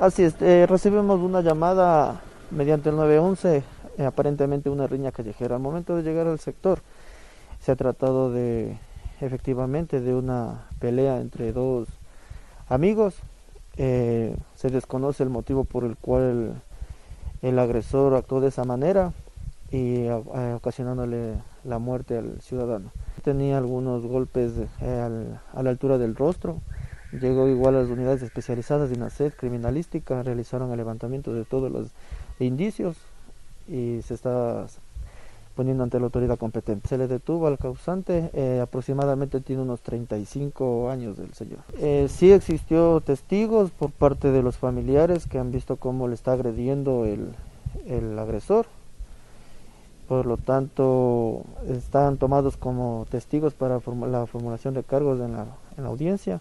Así es, eh, recibimos una llamada mediante el 911, eh, aparentemente una riña callejera. Al momento de llegar al sector, se ha tratado de, efectivamente, de una pelea entre dos amigos. Eh, se desconoce el motivo por el cual el, agresor actuó de esa manera y ocasionándole la muerte al ciudadano. Tenía algunos golpes a la altura del rostro Llegó igual a las unidades especializadas de INACED criminalística, realizaron el levantamiento de todos los indicios y se está poniendo ante la autoridad competente. Se le detuvo al causante, eh, aproximadamente tiene unos 35 años del señor. Eh, sí existió testigos por parte de los familiares que han visto cómo le está agrediendo el, el agresor. Por lo tanto, están tomados como testigos para la formulación de cargos en la, en la audiencia.